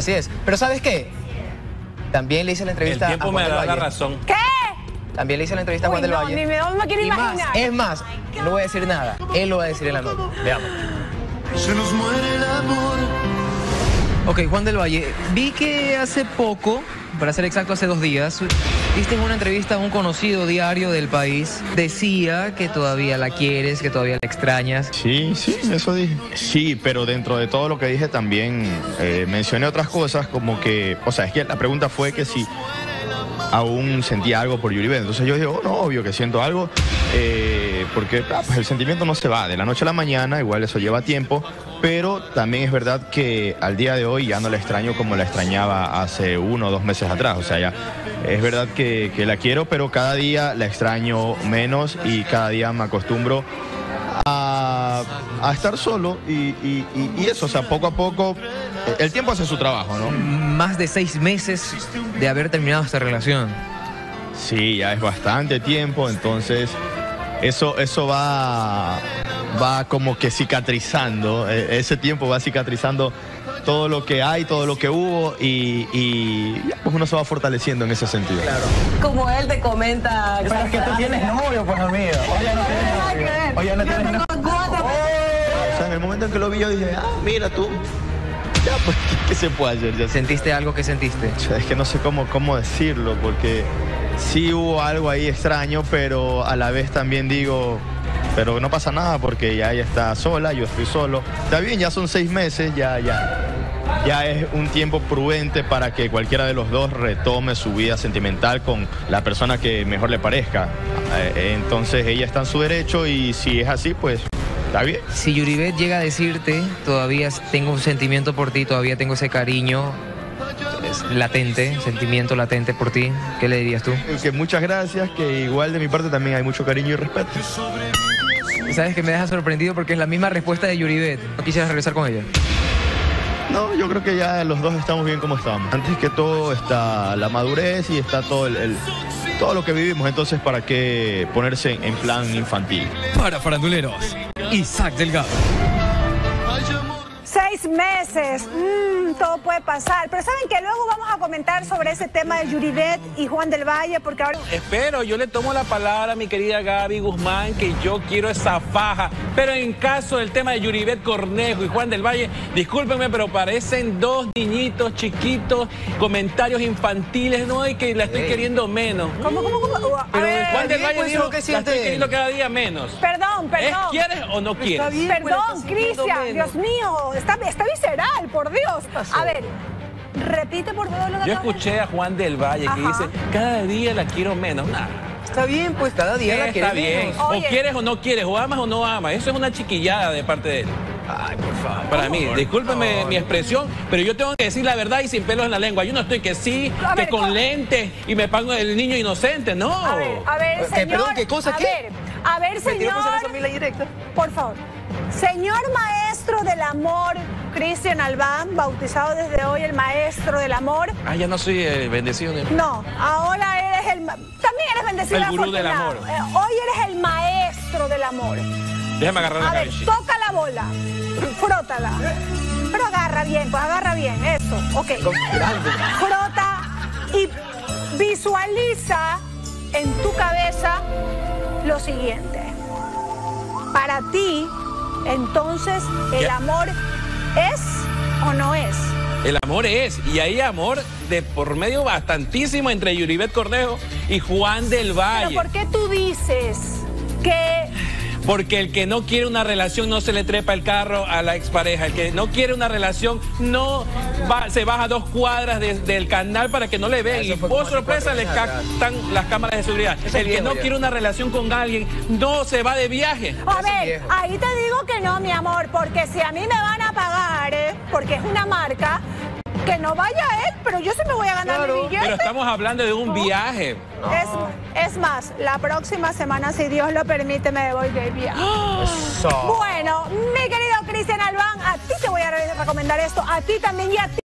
Así es. Pero ¿sabes qué? También le hice la El entrevista tiempo a me Juan del da la Valle. razón. ¿Qué? También le hice la entrevista a Uy, Juan del no, Valle. ni me, no me quiero Y más, imaginar. es más, no voy a decir nada. Él lo va a decir en la nota. Veamos. Se nos muere el amor. Ok, Juan del Valle, vi que hace poco, para ser exacto, hace dos días, diste en una entrevista a un conocido diario del país. Decía que todavía la quieres, que todavía la extrañas. Sí, sí, eso dije. Sí, pero dentro de todo lo que dije también eh, mencioné otras cosas como que, o sea, es que la pregunta fue que si aún sentía algo por Yuribet. Entonces yo dije, oh, no, obvio que siento algo, eh, porque ah, pues el sentimiento no se va de la noche a la mañana, igual eso lleva tiempo, pero también es verdad que al día de hoy ya no la extraño como la extrañaba hace uno o dos meses atrás. O sea, ya es verdad que la quiero, pero cada día la extraño menos y cada día me acostumbro a, a estar solo y, y- y- y eso, o sea, poco a poco, el tiempo hace su trabajo, ¿no? Más de seis meses de haber terminado esta relación. Sí, ya es bastante tiempo, entonces eso, eso va, va como que cicatrizando, eh, ese tiempo va cicatrizando todo lo que hay, todo lo que hubo y, y ya, pues uno se va fortaleciendo en ese sentido. Como él te comenta. Pero es que tú tienes novio, pues amigo. Oye, no tienes novio. Oye, no tienes novio. Sea, en el momento en que lo vi yo dije, ah, mira tú, ya pues, ¿qué se puede hacer? Ya. ¿Sentiste algo que sentiste? O sea, es que no sé cómo, cómo decirlo, porque sí hubo algo ahí extraño, pero a la vez también digo, pero no pasa nada porque ya ella está sola, yo estoy solo. Está bien, ya son seis meses, ya, ya. Ya es un tiempo prudente para que cualquiera de los dos retome su vida sentimental con la persona que mejor le parezca. Eh, Entonces ella está en su derecho y si es así, pues está bien. Si Yuribet llega a decirte, todavía tengo un sentimiento por ti, todavía tengo ese cariño latente, sentimiento latente por ti, ¿qué le dirías tú? Que muchas gracias, que igual de mi parte también hay mucho cariño y respeto. Sabes que me deja sorprendido porque es la misma respuesta de Yuribet. ¿No quisieras regresar con ella? No, yo creo que ya los dos estamos bien como estamos. Antes que todo está la madurez y está todo el, el- todo lo que vivimos. Entonces, ¿para qué ponerse en plan infantil? Para faranduleros, Isak Delgado. Seis meses, mm, todo puede pasar. Pero saben que luego vamos a comentar sobre ese tema de Yuribet y Juan del Valle, porque ahora... Espero, yo le tomo la palabra a mi querida Gaby Guzmán que yo quiero esa faja. Pero en caso del tema de Yuribet Cornejo y Juan del Valle, discúlpenme, pero parecen dos niñitos chiquitos, comentarios infantiles, no y que la estoy queriendo menos. ¿Cómo, cómo, cómo? A Pero ver, Juan del Valle pues, dijo lo que la siente estoy él". queriendo cada día menos. perdón, ¿Es perdón. quieres o no quieres? bien. pues, Perdón, Cristian. Dios mío, está, está visceral, por Dios. A ver, repite por favor lo que Yo de escuché a Juan del Valle que dice, cada día la quiero menos. Nah. Está bien, pues cada día la Está quieres bien. menos. Oye. O quieres o no quieres, o amas o no amas. Eso es una chiquillada de parte de él. Ay, por favor. Para mí, discúlpeme mi expresión, pero yo tengo que decir la verdad y sin pelos en la lengua. Yo no estoy que sí, A que ver, con lentes y me pago el niño inocente, no. A ver, a ver, Eh, señor. perdón, ¿qué cosa, A qué? ver, a ver, señor. cosas a mí la directa. Por favor. Señor maestro del amor, Cristian Albán, bautizado desde hoy el maestro del amor. Ah, ya no soy eh, bendecido. ni- No, ahora eres el. También eres bendecido. El gurú del amor. Eh, hoy eres el maestro del amor. Déjame agarrar la A ver, toca la bola, frótala. Pero agarra bien, pues agarra bien, eso. Ok. Frota y visualiza en tu cabeza lo siguiente. Para ti, entonces, ¿el Ya. amor es o no es? El amor es, y hay amor de por medio bastantísimo entre Yuribet Cornejo y Juan del Pero Valle. ¿por qué tú dices Porque el que no quiere una relación no se le trepa el carro a la expareja. El que no quiere una relación no va- se baja dos cuadras de- del canal para que no le vean. Y por sorpresa le captan las cámaras de seguridad. El que viejo no ya. quiere una relación con alguien no se va de viaje. A ver, ahí te digo que no, mi amor, porque si a mí me van a pagar, ¿eh? porque es una marca, que no vaya él, pero yo sí me voy a ganar mi billete. Pero estamos hablando de un viaje. Es, es más, la próxima semana, si Dios lo permite, me voy de viaje. Eso. Bueno, mi querido Cristian Albán, a ti te voy a re- recomendar esto, a ti también y a ti